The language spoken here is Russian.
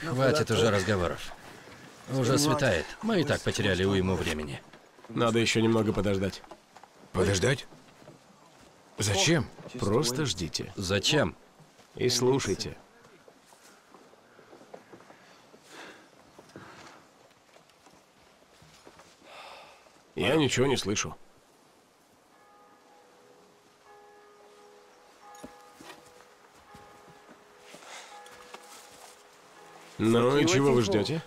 Хватит уже разговоров. Уже светает. Мы и так потеряли уйму времени. Надо еще немного подождать. Подождать? Зачем? Просто ждите. Зачем? И слушайте. Я ничего не слышу. Ну и чего вы ждете?